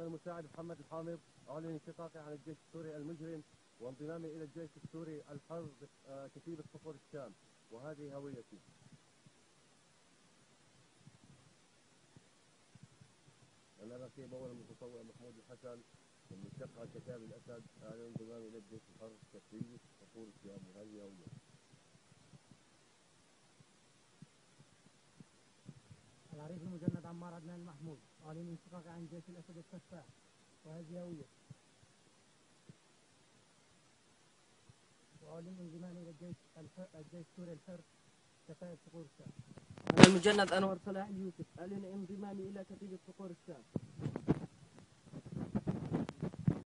أنا المساعد محمد الحامض أعلن انشقاقي عن الجيش السوري المجرم وانضمامي إلى الجيش السوري الحر آه، كتيبة صقور الشام. وهذه هويتي. أنا رقيب أول المتطوع محمود الحسن المنشق عن كتاب الأسد أعلن انضمامي إلى الجيش الحر كتيبة صقور الشام. وهذه هويتي. العريف المجند عمار عدنان محمود أعلن انشقاقي عن جيش الأسد السفاح وهذه هويتي وأعلن انضمامي إلى الجيش. الجيش السوري الحر كفاءة صقور الشام. المجند أنور صلاح اليوسف أعلن انضمامي إلى كتيبة صقور الشام.